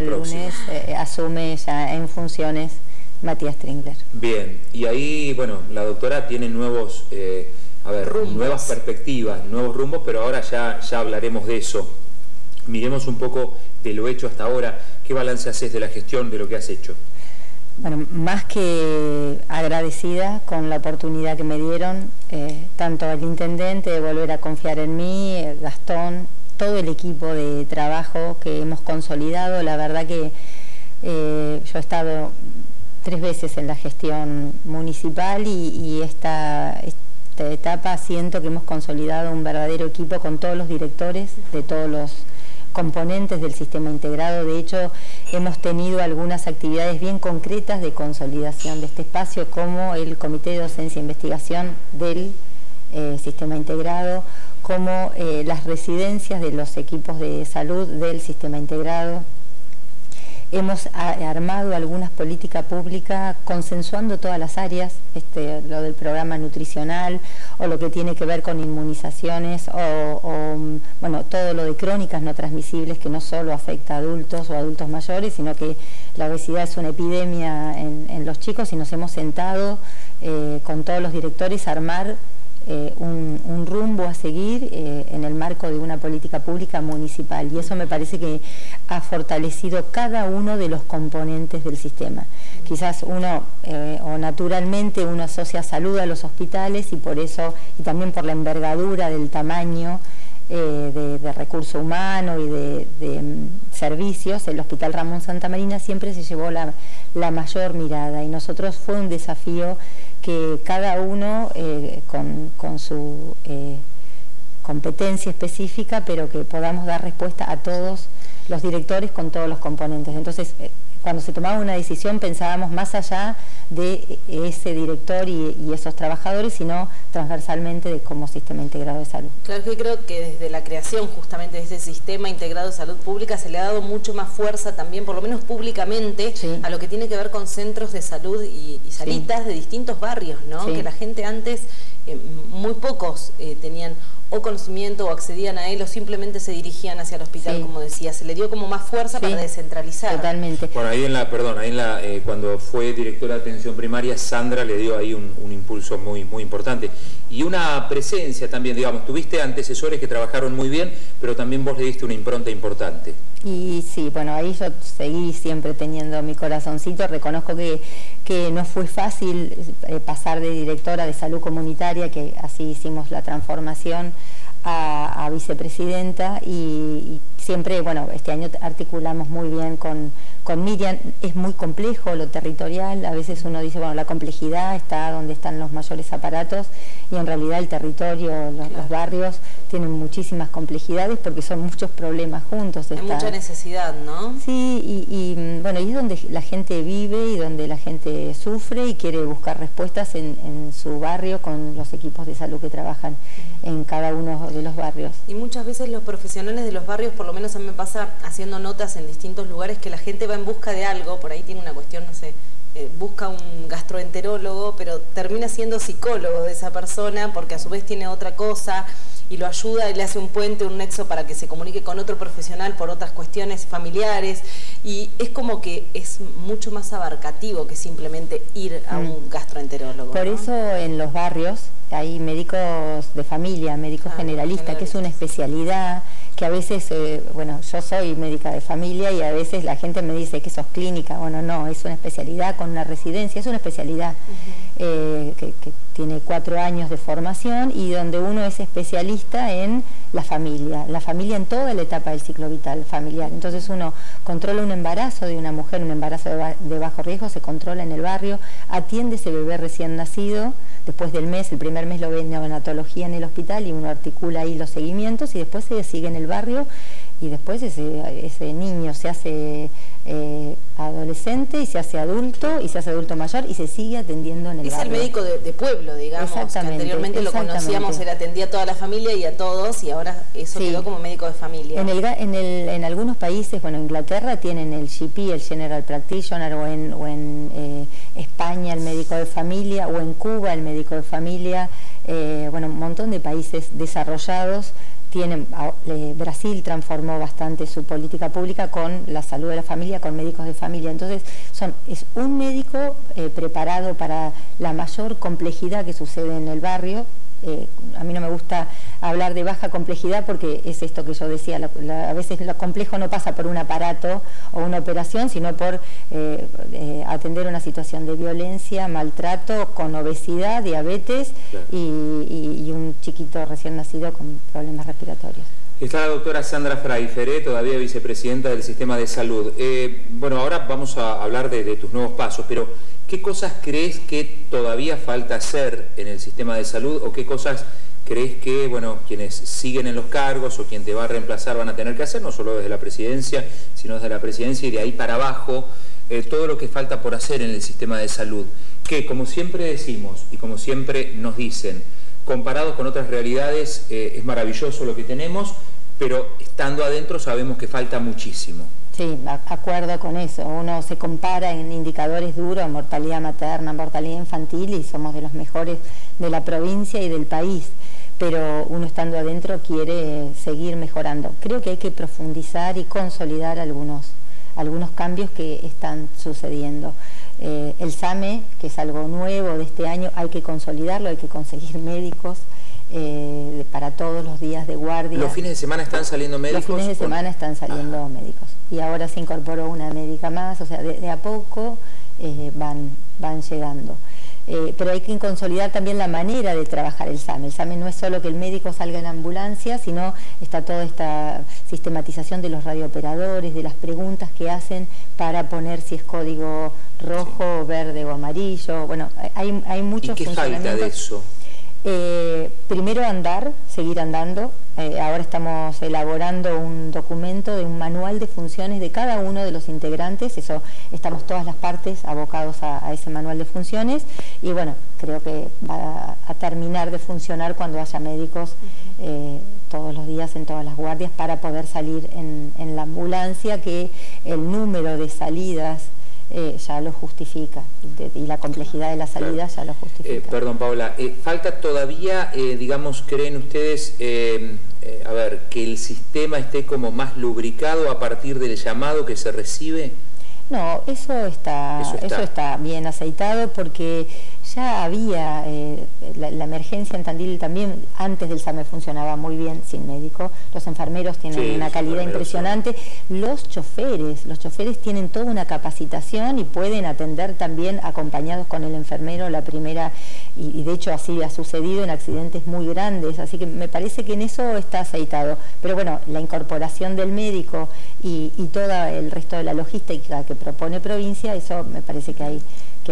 El lunes eh, asume ya en funciones Matías Tringler. Bien, y ahí, bueno, la doctora tiene nuevos, eh, a ver, nuevas perspectivas, nuevos rumbos, pero ahora ya, ya hablaremos de eso. Miremos un poco de lo hecho hasta ahora. ¿Qué balance haces de la gestión de lo que has hecho? Bueno, más que agradecida con la oportunidad que me dieron, eh, tanto el intendente de volver a confiar en mí, eh, Gastón, todo el equipo de trabajo que hemos consolidado. La verdad que eh, yo he estado tres veces en la gestión municipal y, esta, etapa siento que hemos consolidado un verdadero equipo con todos los directores de todos los componentes del sistema integrado. De hecho, hemos tenido algunas actividades bien concretas de consolidación de este espacio, como el Comité de Docencia e Investigación del eh, sistema integrado, como eh, las residencias de los equipos de salud del sistema integrado, Hemos armado algunas políticas públicas consensuando todas las áreas, este, lo del programa nutricional o lo que tiene que ver con inmunizaciones o, bueno, todo lo de crónicas no transmisibles que no solo afecta a adultos o adultos mayores, sino que la obesidad es una epidemia en, los chicos y nos hemos sentado eh, con todos los directores a armar eh, un, rumbo a seguir eh, en el marco de una política pública municipal y eso me parece que ha fortalecido cada uno de los componentes del sistema. Quizás uno, eh, o naturalmente uno asocia salud a los hospitales y por eso, y también por la envergadura del tamaño de, recurso humano y de, mm, servicios, el Hospital Ramón Santa Marina siempre se llevó la, la mayor mirada y nosotros fue un desafío que cada uno eh, con, su eh, competencia específica, pero que podamos dar respuesta a todos los directores con todos los componentes. Entonces, eh, cuando se tomaba una decisión pensábamos más allá de ese director y, esos trabajadores, sino transversalmente de como sistema integrado de salud. Claro que creo que desde la creación justamente de ese sistema integrado de salud pública se le ha dado mucho más fuerza también, por lo menos públicamente, a lo que tiene que ver con centros de salud y, salitas de distintos barrios, ¿no? Que la gente antes, eh, muy pocos eh, tenían o conocimiento o accedían a él o simplemente se dirigían hacia el hospital, como decía. Se le dio como más fuerza para descentralizar. Totalmente. Bueno, ahí en la, perdón, ahí en la, eh, cuando fue directora de atención primaria, Sandra le dio ahí un, impulso muy, muy importante. Y una presencia también, digamos, tuviste antecesores que trabajaron muy bien, pero también vos le diste una impronta importante. Y sí, bueno, ahí yo seguí siempre teniendo mi corazoncito. Reconozco que, que no fue fácil eh, pasar de directora de salud comunitaria, que así hicimos la transformación, a, vicepresidenta y, siempre, bueno, este año articulamos muy bien con, con Miriam. Es muy complejo lo territorial, a veces uno dice, bueno, la complejidad está donde están los mayores aparatos y en realidad el territorio, los, barrios tienen muchísimas complejidades porque son muchos problemas juntos. Hay mucha necesidad, ¿no? Sí, y, mm, y es donde la gente vive y donde la gente sufre y quiere buscar respuestas en, su barrio con los equipos de salud que trabajan en cada uno de los barrios. Y muchas veces los profesionales de los barrios, por lo menos a mí me pasa haciendo notas en distintos lugares, que la gente va en busca de algo, por ahí tiene una cuestión, no sé, eh, busca un gastroenterólogo, pero termina siendo psicólogo de esa persona porque a su vez tiene otra cosa y lo ayuda y le hace un puente, un nexo para que se comunique con otro profesional por otras cuestiones familiares y es como que es mucho más abarcativo que simplemente ir a un mm. gastroenterólogo. Por eso en los barrios hay médicos de familia, médicos generalistas, que es una especialidad que a veces, eh, bueno, yo soy médica de familia y a veces la gente me dice que sos clínica, bueno, no, es una especialidad con una residencia, es una especialidad eh, que, tiene cuatro años de formación y donde uno es especialista en la familia, la familia en toda la etapa del ciclo vital familiar. Entonces uno controla un embarazo de una mujer, un embarazo de, bajo riesgo, se controla en el barrio, atiende ese bebé recién nacido, después del mes, el primer mes lo ve en neonatología en el hospital y uno articula ahí los seguimientos y después se sigue en el barrio y después ese, ese niño se hace eh, adolescente y se hace adulto y se hace adulto mayor y se sigue atendiendo en el es barrio. El médico de, pueblo, digamos. Exactamente, anteriormente lo conocíamos, él atendía a toda la familia y a todos y ahora eso quedó como médico de familia. En, el, en, el, en algunos países, bueno, Inglaterra tienen el GP, el General Practitioner, o en, o en eh, España el médico de familia, o en Cuba el médico de familia, eh, bueno, un montón de países desarrollados tienen, Brasil transformó bastante su política pública con la salud de la familia, con médicos de familia. Entonces, son, es un médico eh, preparado para la mayor complejidad que sucede en el barrio, eh, a mí no me gusta hablar de baja complejidad porque es esto que yo decía, a veces lo complejo no pasa por un aparato o una operación, sino por eh, eh, atender una situación de violencia, maltrato, con obesidad, diabetes y, un chiquito recién nacido con problemas respiratorios. Está la doctora Sandra Fraiferé, todavía vicepresidenta del Sistema de Salud. bueno, ahora vamos a hablar de, de tus nuevos pasos, pero ¿Qué cosas crees que todavía falta hacer en el sistema de salud o qué cosas crees que bueno, quienes siguen en los cargos o quien te va a reemplazar van a tener que hacer, no solo desde la presidencia, sino desde la presidencia y de ahí para abajo, eh, todo lo que falta por hacer en el sistema de salud, que como siempre decimos y como siempre nos dicen, comparado con otras realidades eh, es maravilloso lo que tenemos, pero estando adentro sabemos que falta muchísimo. Sí, acuerdo con eso. Uno se compara en indicadores duros, mortalidad materna, mortalidad infantil y somos de los mejores de la provincia y del país, pero uno estando adentro quiere seguir mejorando. Creo que hay que profundizar y consolidar algunos, algunos cambios que están sucediendo. Eh, el SAME, que es algo nuevo de este año, hay que consolidarlo, hay que conseguir médicos. Eh, para todos los días de guardia. ¿Los fines de semana están saliendo médicos? Los fines de semana están saliendo médicos. Y ahora se incorporó una médica más, o sea, de, a poco eh, van, van llegando. Eh, pero hay que consolidar también la manera de trabajar el SAME. El SAME no es solo que el médico salga en ambulancia, sino está toda esta sistematización de los radiooperadores, de las preguntas que hacen para poner si es código rojo, verde o amarillo. Bueno, hay, hay muchos ¿Y qué falta de eso? Eh, primero andar, seguir andando. Eh, ahora estamos elaborando un documento de un manual de funciones de cada uno de los integrantes. Eso estamos todas las partes abocados a, ese manual de funciones. Y bueno, creo que va a, terminar de funcionar cuando haya médicos eh, todos los días en todas las guardias para poder salir en, en la ambulancia, que el número de salidas eh, ya lo justifica y la complejidad de la salida ya lo justifica. Eh, perdón, Paula, eh, ¿falta todavía, digamos, creen ustedes, a ver, que el sistema esté como más lubricado a partir del llamado que se recibe? No, eso está, eso está bien aceitado porque ya había, eh, la, emergencia en Tandil también antes del SAME funcionaba muy bien sin médico, los enfermeros tienen una calidad impresionante, los choferes, los choferes tienen toda una capacitación y pueden atender también acompañados con el enfermero la primera, y, de hecho así ha sucedido en accidentes muy grandes, así que me parece que en eso está aceitado, pero bueno, la incorporación del médico y, y todo el resto de la logística que propone provincia, eso me parece que hay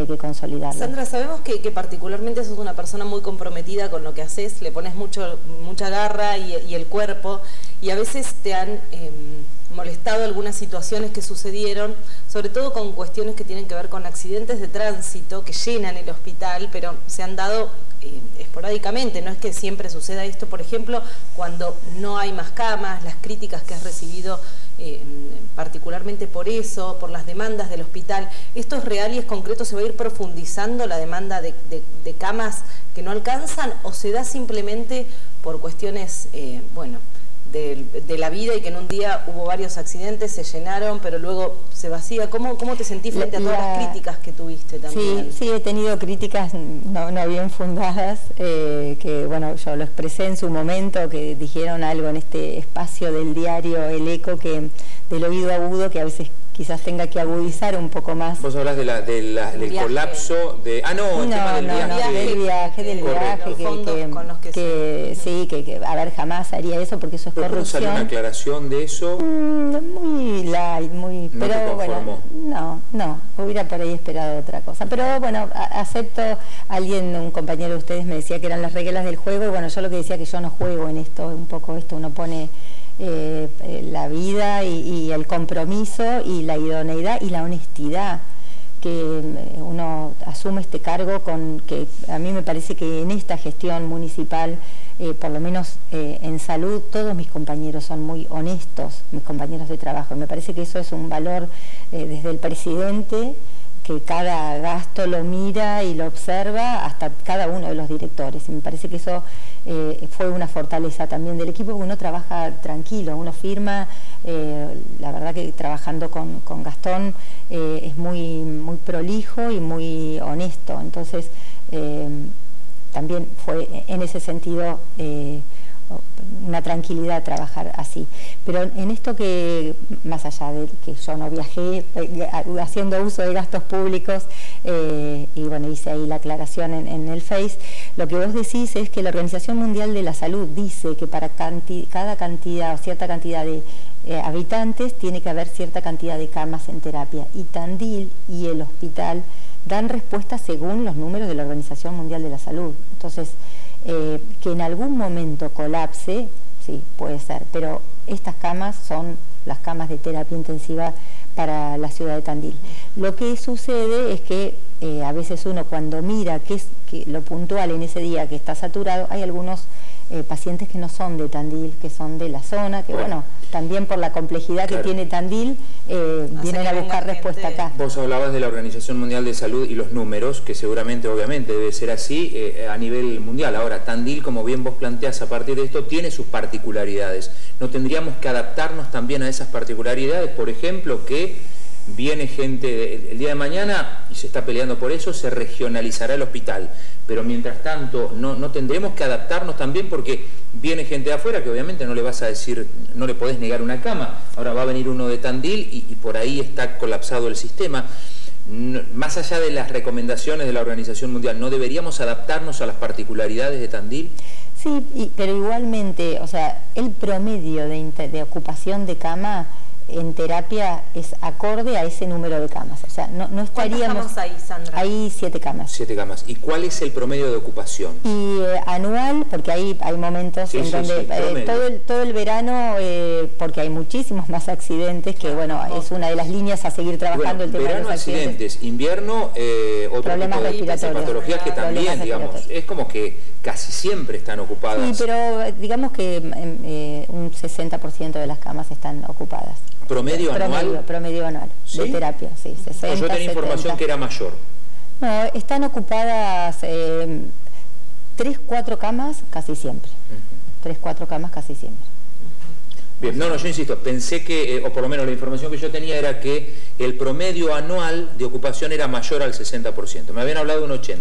que hay que consolidarlo. Sandra, sabemos que, particularmente sos una persona muy comprometida con lo que haces, le pones mucho, mucha garra y, el cuerpo, y a veces te han em, molestado algunas situaciones que sucedieron, sobre todo con cuestiones que tienen que ver con accidentes de tránsito que llenan el hospital, pero se han dado eh, esporádicamente, no es que siempre suceda esto, por ejemplo, cuando no hay más camas, las críticas que has recibido eh, particularmente por eso, por las demandas del hospital. ¿Esto es real y es concreto? ¿Se va a ir profundizando la demanda de, camas que no alcanzan o se da simplemente por cuestiones, eh, bueno, de, la vida y que en un día hubo varios accidentes, se llenaron, pero luego se vacía. ¿Cómo, cómo te sentís frente a todas las críticas que tuviste también? Sí, sí, he tenido críticas no, no bien fundadas, eh, que bueno, yo lo expresé en su momento, que dijeron algo en este espacio del diario El Eco, que del oído agudo, que a veces quizás tenga que agudizar un poco más. Vos hablas de la, del colapso de... Ah, no, el tema del viaje. No, del viaje, del viaje, que, que, sí, que, a ver, jamás haría eso porque eso es pero corrupción. ¿Salió una aclaración de eso? Mm, muy light, muy... ¿No pero bueno, no, no, hubiera por ahí esperado otra cosa. Pero bueno, acepto, alguien, un compañero de ustedes me decía que eran las reglas del juego y bueno, yo lo que decía que yo no juego en esto, un poco esto, uno pone eh, eh, la vida y, el compromiso y la idoneidad y la honestidad que eh, uno asume este cargo con que a mí me parece que en esta gestión municipal, por lo menos en salud, todos mis compañeros son muy honestos, mis compañeros de trabajo. Me parece que eso es un valor desde el presidente que cada gasto lo mira y lo observa hasta cada uno de los directores. Y me parece que eso eh, fue una fortaleza también del equipo, porque uno trabaja tranquilo, uno firma, eh, la verdad que trabajando con, Gastón eh, es muy, muy prolijo y muy honesto, entonces también fue en ese sentido una tranquilidad trabajar así. Pero en esto que, más allá de que yo no viajé eh, haciendo uso de gastos públicos, eh, y bueno, hice ahí la aclaración en, el Face, lo que vos decís es que la Organización Mundial de la Salud dice que para cada cantidad o cierta cantidad de eh, habitantes tiene que haber cierta cantidad de camas en terapia. Y Tandil y el hospital dan respuesta según los números de la Organización Mundial de la Salud. Entonces, eh, que en algún momento colapse, sí, puede ser, pero estas camas son las camas de terapia intensiva para la ciudad de Tandil. Lo que sucede es que eh, a veces uno cuando mira qué es lo puntual en ese día que está saturado, hay algunos eh, pacientes que no son de Tandil, que son de la zona, que bueno, también por la complejidad que tiene Tandil, eh, vienen a buscar respuesta acá. Vos hablabas de la Organización Mundial de Salud y los números, que seguramente, obviamente, debe ser así eh, a nivel mundial. Ahora, Tandil, como bien vos planteás a partir de esto, tiene sus particularidades. ¿No tendríamos que adaptarnos también a esas particularidades? Por ejemplo, que viene gente el día de mañana y se está peleando por eso, se regionalizará el hospital. Pero mientras tanto, no, tendremos que adaptarnos también porque viene gente de afuera que obviamente no le vas a decir, no le podés negar una cama. Ahora va a venir uno de Tandil y, por ahí está colapsado el sistema. más allá de las recomendaciones de la Organización Mundial, ¿no deberíamos adaptarnos a las particularidades de Tandil? Sí, pero igualmente, o sea, el promedio de, de ocupación de cama en terapia es acorde a ese número de camas. O sea, no, no estaríamos... camas hay, Sandra? Hay siete camas. Siete camas. ¿Y cuál es el promedio de ocupación? Y eh, anual, porque hay, hay momentos en donde eh, todo, el, todo el verano, eh, porque hay muchísimos más accidentes, que bueno, es una de las líneas a seguir trabajando el tema verano, de los accidentes. invierno, otro problemas tipo de patologías que también, digamos, es como que casi siempre están ocupadas. Sí, pero digamos que mm, un 60% de las camas están ocupadas. ¿Promedio, anual? Promedio anual, de terapia, sí, 60, Yo tenía información que era mayor. No, están ocupadas eh, tres, cuatro camas casi siempre. Tres, cuatro camas casi siempre. Bien, no, no, yo insisto, pensé que, eh, o por lo menos la información que yo tenía era que el promedio anual de ocupación era mayor al 60%. Me habían hablado de un 80%.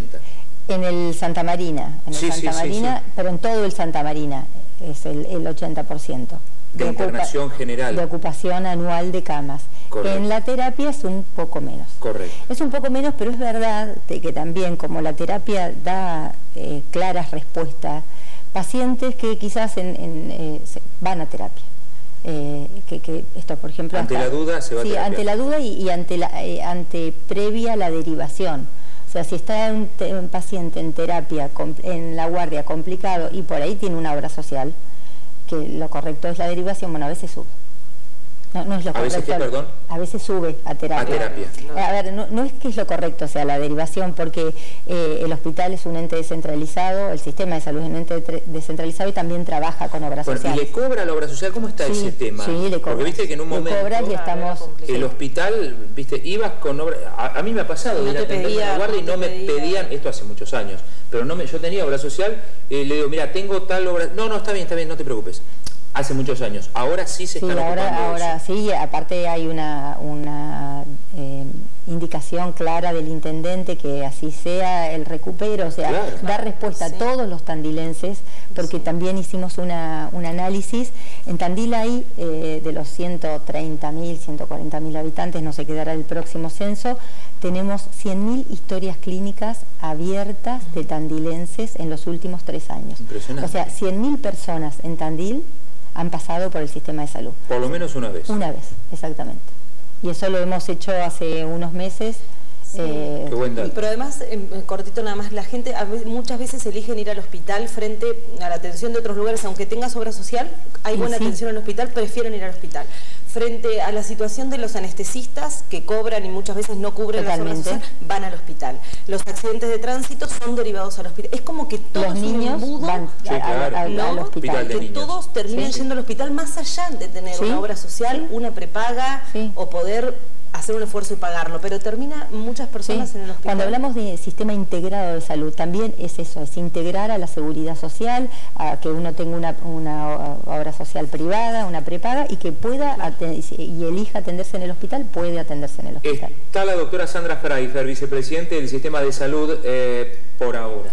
En el Santa Marina, en el Santa Marina, pero en todo el Santa Marina es el, el 80% de, internación general. De ocupación anual de camas. En la terapia es un poco menos. Correcto. Es un poco menos, pero es verdad que también como la terapia da eh, claras respuestas, pacientes que quizás eh, van a terapia. Eh, que, esto, por ejemplo... Ante la duda se va a Sí, ante la duda y, ante, la, ante previa la derivación. O sea, si está un, un paciente en terapia, en la guardia complicado y por ahí tiene una obra social, que lo correcto es la derivación, bueno, a veces sube. No, no es lo ¿A correcto. Veces perdón? A veces sube a terapia. A terapia. A ver, no, es que es lo correcto, o sea, la derivación, porque eh, el hospital es un ente descentralizado, el sistema de salud es un ente descentralizado y también trabaja con obra social. ¿Y le cobra la obra social? ¿Cómo está ese tema? Sí, le cobra. Porque viste que en un momento... Cobra y estamos... El hospital, viste, ibas con obra... A, mí me ha pasado no de ir a la guardia y no me pedían, esto hace muchos años, pero no me, yo tenía obra social, y le digo, mira, tengo tal obra... No, no, está bien, está bien, no te preocupes hace muchos años. Ahora sí se están ahora, ahora sí, aparte hay una, una eh, indicación clara del intendente que así sea el recupero, o sea, dar respuesta a todos los tandilenses, porque también hicimos una, un análisis. En Tandil hay eh, de los 130.000, 140.000 habitantes, no se quedará el próximo censo, tenemos 100.000 historias clínicas abiertas de tandilenses en los últimos tres años. Impresionante. O sea, 100.000 personas en Tandil han pasado por el sistema de salud. Por lo menos una vez. Una vez, exactamente. Y eso lo hemos hecho hace unos meses. Eh, pero además, cortito nada más, la gente muchas veces eligen ir al hospital frente a la atención de otros lugares, aunque tengas obra social, hay buena atención en el hospital, prefieren ir al hospital frente a la situación de los anestesistas que cobran y muchas veces no cubren la las van al hospital. Los accidentes de tránsito son derivados al hospital. Es como que todos los niños van al hospital. Que todos terminan yendo al hospital más allá de tener una obra social, una prepaga o poder hacer un esfuerzo y pagarlo, pero termina muchas personas en el hospital. Cuando hablamos de sistema integrado de salud, también es eso, es integrar a la seguridad social, a que uno tenga una, obra social privada, una prepaga y que pueda y elija atenderse en el hospital, puede atenderse en el hospital. Está la doctora Sandra Freifer, vicepresidente del sistema de salud eh, por ahora.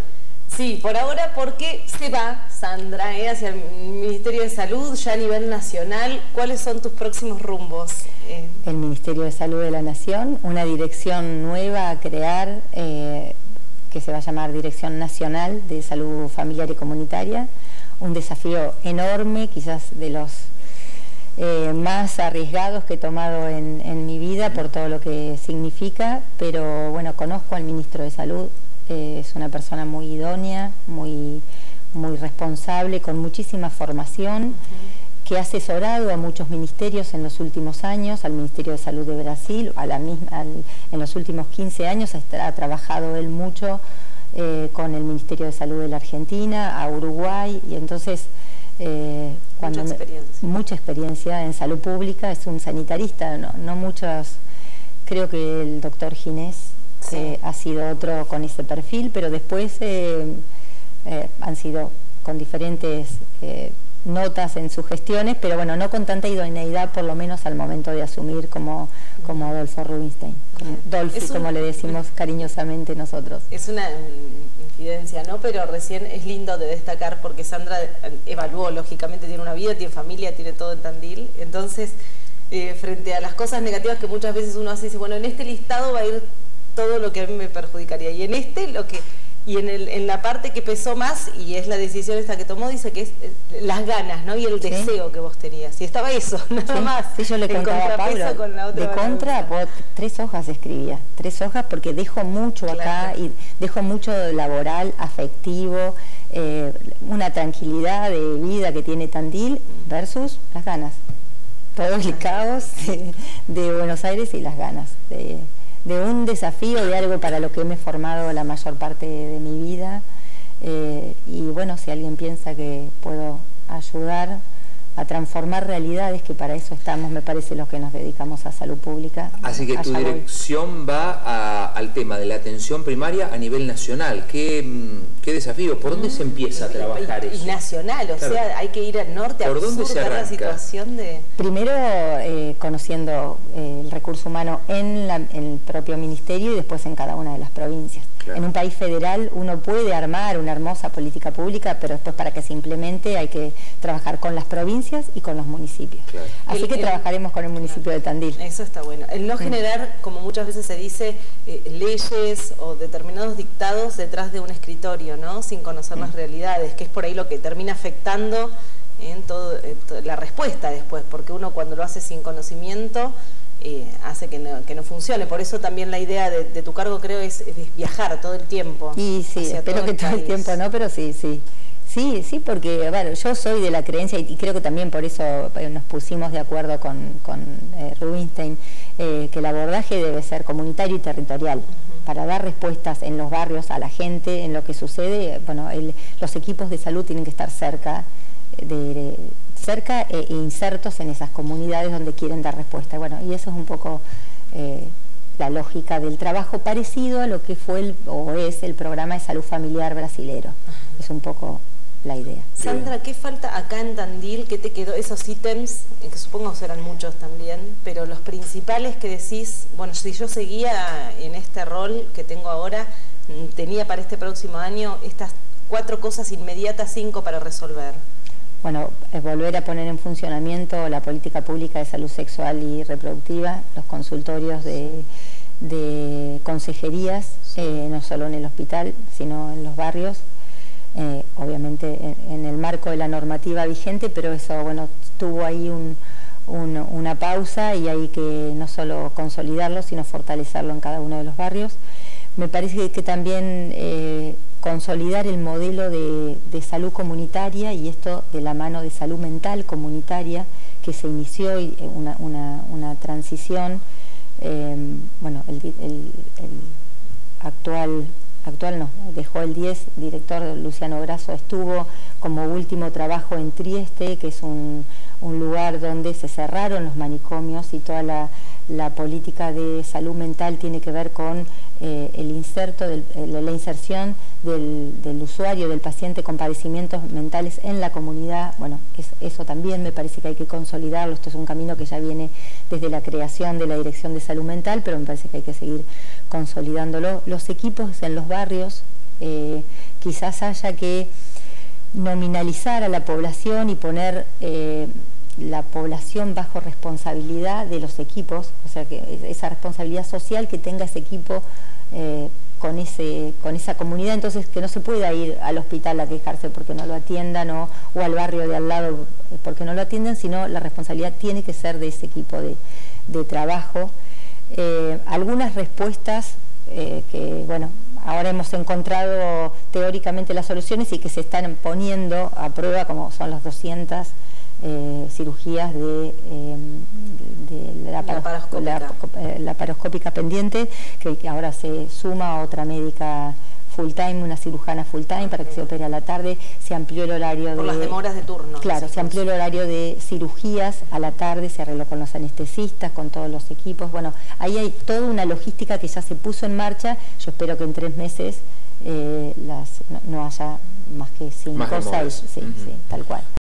Sí, por ahora porque se va Sandra eh, hacia el Ministerio de Salud ya a nivel nacional. ¿Cuáles son tus próximos rumbos? Eh, el Ministerio de Salud de la Nación, una dirección nueva a crear eh, que se va a llamar Dirección Nacional de Salud Familiar y Comunitaria. Un desafío enorme, quizás de los más arriesgados que he tomado en mi vida por todo lo que significa, pero bueno, conozco al Ministro de Salud, eh, es una persona muy idónea, muy, muy responsable, con muchísima formación, que ha asesorado a muchos ministerios en los últimos años, al Ministerio de Salud de Brasil, a la misma, en los últimos 15 años ha, trabajado él mucho eh, con el Ministerio de Salud de la Argentina, a Uruguay, y entonces... Eh, mucha, experiencia. mucha experiencia en salud pública, es un sanitarista, no, no muchos, creo que el doctor Ginés ha sido otro con ese perfil, pero después eh, eh, han sido con diferentes eh, notas en sus gestiones, pero bueno, no con tanta idoneidad por lo menos al momento de asumir como, como Adolfo Rubinstein, como Dolphy, como le decimos cariñosamente nosotros. Es una incidencia, ¿no? Pero recién es lindo de destacar porque Sandra evaluó, lógicamente tiene una vida, tiene familia, tiene todo en Tandil, entonces... frente a las cosas negativas que muchas veces uno hace, dice, bueno, en este listado va a ir todo lo que a mí me perjudicaría. Y en este, lo que y en, el, en la parte que pesó más, y es la decisión esta que tomó, dice que es eh, las ganas, ¿no? Y el deseo que vos tenías. Y estaba eso, nada más. Sí, yo le contaba a Pablo, con la otra de contra, tres hojas escribía, tres hojas porque dejo mucho acá y dejo mucho laboral, afectivo, eh, una tranquilidad de vida que tiene Tandil versus las ganas. Todo el caos de, de Buenos Aires y las ganas de de un desafío, de algo para lo que me he formado la mayor parte de mi vida. Eh, y bueno, si alguien piensa que puedo ayudar a transformar realidades, que para eso estamos, me parece, los que nos dedicamos a salud pública. Así que tu dirección va al tema de la atención primaria a nivel nacional. ¿Qué, mm, qué desafío? ¿Por dónde se empieza a trabajar eso? Y nacional, o sea, hay que ir al norte a ¿Por dónde se la situación de... Primero, eh, conociendo eh, el recurso humano en, en el propio ministerio y después en cada una de las provincias. En un país federal uno puede armar una hermosa política pública, pero después para que se implemente hay que trabajar con las provincias y con los municipios. Así que trabajaremos con el municipio de Tandil. Eso está bueno. El no generar, como muchas veces se dice, eh, leyes o determinados dictados detrás de un escritorio, ¿no? Sin conocer las realidades, que es por ahí lo que termina afectando en todo, la respuesta después, porque uno cuando lo hace sin conocimiento hace que no, que no, funcione. Por eso también la idea de, tu cargo creo es, viajar todo el tiempo. Y sí, espero que todo el tiempo no, pero sí, sí. Sí, sí, porque bueno, yo soy de la creencia y, creo que también por eso eh, nos pusimos de acuerdo con, con eh, Rubinstein, eh, que el abordaje debe ser comunitario y territorial. Para dar respuestas en los barrios a la gente, en lo que sucede, bueno, los equipos de salud tienen que estar cerca de cerca e insertos en esas comunidades donde quieren dar respuesta. Bueno, y eso es un poco eh, la lógica del trabajo parecido a lo que fue el, o es el programa de salud familiar brasilero. Es un poco la idea. Sandra, ¿qué falta acá en Tandil? ¿Qué te quedó? Esos ítems, eh, que supongo serán muchos también, pero los principales que decís, bueno, si yo seguía en este rol que tengo ahora, mm, tenía para este próximo año estas cuatro cosas inmediatas, cinco para resolver bueno, volver a poner en funcionamiento la política pública de salud sexual y reproductiva, los consultorios de, consejerías, eh, no solo en el hospital, sino en los barrios, eh, obviamente en, el marco de la normativa vigente, pero eso, bueno, tuvo ahí una pausa y hay que no solo consolidarlo, sino fortalecerlo en cada uno de los barrios. Me parece que también eh, consolidar el modelo de, salud comunitaria y esto de la mano de salud mental comunitaria que se inició y eh, una, transición, eh, bueno, el, actual, actual no, dejó el 10, director Luciano Grasso estuvo como último trabajo en Trieste, que es un, lugar donde se cerraron los manicomios y toda la, política de salud mental tiene que ver con eh, el inserto, del, eh, la inserción del, usuario, del paciente con padecimientos mentales en la comunidad. Bueno, eso también me parece que hay que consolidarlo. Esto es un camino que ya viene desde la creación de la Dirección de Salud Mental, pero me parece que hay que seguir consolidándolo. Los equipos en los barrios, eh, quizás haya que nominalizar a la población y poner la población bajo responsabilidad de los equipos, o sea, que esa responsabilidad social que tenga ese equipo eh, con, ese, con esa comunidad, entonces que no se pueda ir al hospital a quejarse porque no lo atiendan o, al barrio de al lado porque no lo atienden, sino la responsabilidad tiene que ser de ese equipo de, trabajo. Eh, algunas respuestas eh, que, bueno, ahora hemos encontrado teóricamente las soluciones y que se están poniendo a prueba, como son las 200 eh, cirugías de, em, la, paroscópica. pendiente, que, ahora se suma otra médica full time, una cirujana full time para que se opere a la tarde, se amplió el horario Por de... las demoras de turno. Claro, se amplió el horario de cirugías a la tarde, se arregló con los anestesistas, con todos los equipos, bueno, ahí hay toda una logística que ya se puso en marcha, yo espero que en tres meses eh, las, no, haya más que cinco o seis, sí, sí, tal cual.